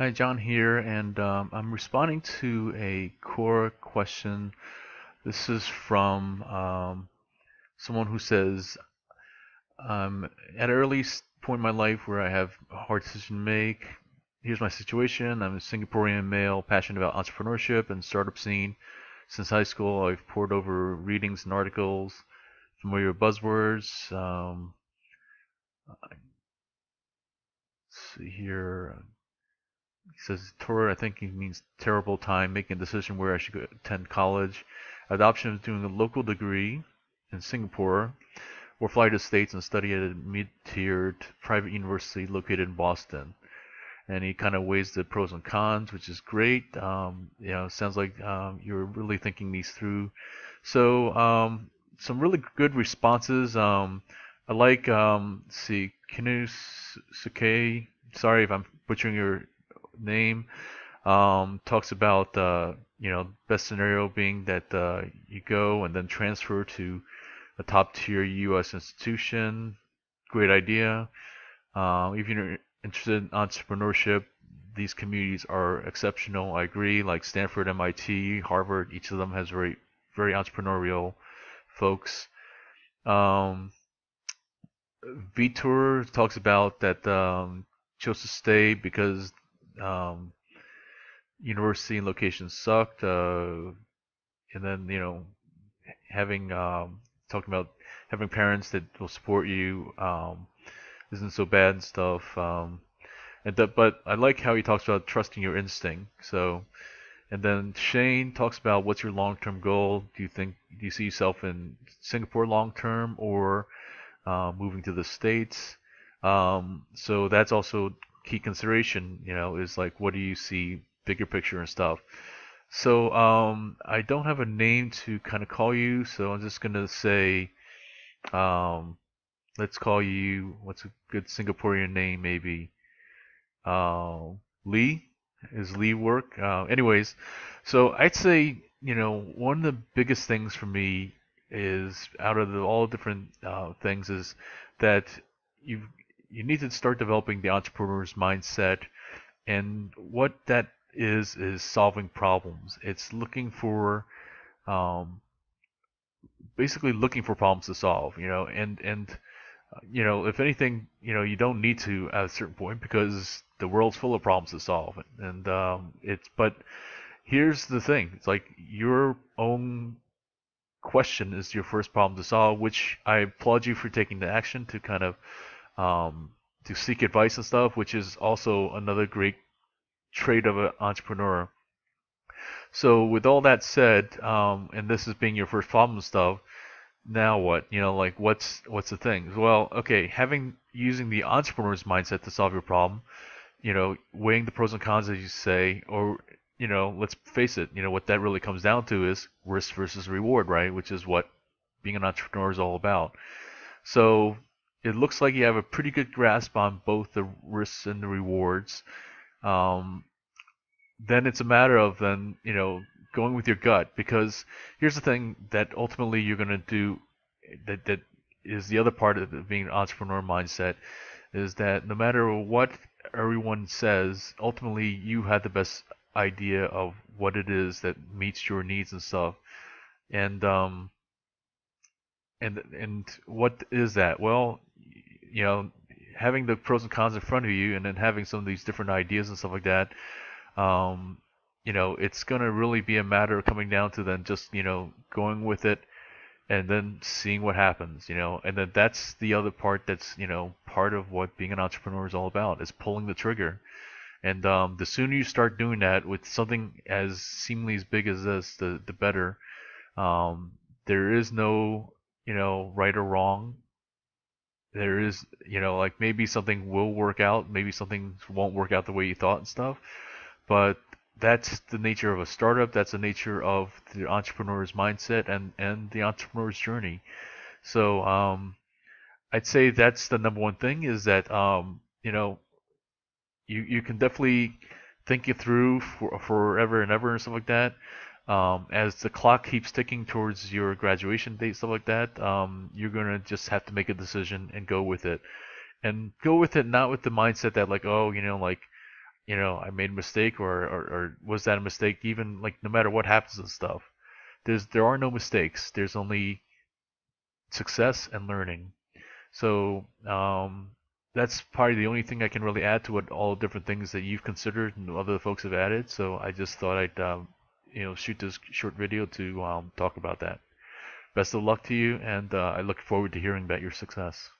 Hi, John here, and um, I'm responding to a Quora question. This is from um, someone who says, I'm at an early point in my life where I have a hard decision to make. Here's my situation. I'm a Singaporean male, passionate about entrepreneurship and startup scene. Since high school, I've poured over readings and articles, familiar with buzzwords. Um, let's see here. He says tour. I think he means terrible time making a decision where I should go attend college. I had the option of doing a local degree in Singapore or fly to the States and study at a mid-tiered private university located in Boston. And he kind of weighs the pros and cons, which is great. Um, you know, sounds like um, you're really thinking these through. So um, some really good responses. Um, I like, um, see, Kinu Suke. Sorry if I'm butchering your name. Um, talks about uh, you know best scenario being that uh, you go and then transfer to a top tier U.S. institution. Great idea. Uh, if you're interested in entrepreneurship, these communities are exceptional. I agree. Like Stanford, MIT, Harvard, each of them has very very entrepreneurial folks. Um, Vitor talks about that um, chose to stay because um, university and location sucked. Uh, and then you know having um, talking about having parents that will support you um, isn't so bad and stuff. Um, and but I like how he talks about trusting your instinct. So, and then Shane talks about what's your long-term goal. Do you think do you see yourself in Singapore long-term or uh, moving to the states? Um, so that's also key consideration. You know, is like what do you see bigger picture and stuff. So um, I don't have a name to kind of call you, so I'm just gonna say, um, let's call you. What's a good Singaporean name? Maybe uh, Lee. Is Lee work? Uh, anyways, so I'd say you know one of the biggest things for me is out of the, all different uh, things is that you you need to start developing the entrepreneur's mindset, and what that is is solving problems. It's looking for um, basically looking for problems to solve, you know, and and you know, if anything, you know, you don't need to at a certain point because the world's full of problems to solve, and um, it's. But here's the thing: it's like your own question is your first problem to solve, which I applaud you for taking the action to kind of um, to seek advice and stuff, which is also another great trait of an entrepreneur. So with all that said, um, and this is being your first problem stuff, now what? You know, like what's what's the thing? Well, okay, having using the entrepreneur's mindset to solve your problem, you know, weighing the pros and cons as you say, or you know, let's face it, you know, what that really comes down to is risk versus reward, right? Which is what being an entrepreneur is all about. So it looks like you have a pretty good grasp on both the risks and the rewards. Um, then it's a matter of then you know going with your gut because here's the thing that ultimately you're going to do that that is the other part of being an entrepreneur mindset is that no matter what everyone says ultimately you have the best idea of what it is that meets your needs and stuff and um and and what is that well you know having the pros and cons in front of you and then having some of these different ideas and stuff like that um, you know, it's going to really be a matter of coming down to then just, you know, going with it and then seeing what happens, you know. And then that's the other part that's, you know, part of what being an entrepreneur is all about is pulling the trigger. And um, the sooner you start doing that with something as seemingly as big as this, the the better. Um, there is no, you know, right or wrong. There is, you know, like maybe something will work out, maybe something won't work out the way you thought and stuff but that's the nature of a startup. That's the nature of the entrepreneur's mindset and and the entrepreneur's journey. So um, I'd say that's the number one thing is that um, you know you you can definitely think it through for forever and ever and stuff like that. Um, as the clock keeps ticking towards your graduation date, stuff like that, um, you're gonna just have to make a decision and go with it, and go with it not with the mindset that like, oh, you know, like you know I made a mistake or, or or was that a mistake? Even like no matter what happens and stuff there's there are no mistakes. There's only success and learning. So um, that's probably the only thing I can really add to what all different things that you've considered and other folks have added. So I just thought I'd um, you know shoot this short video to um, talk about that. Best of luck to you and uh, I look forward to hearing about your success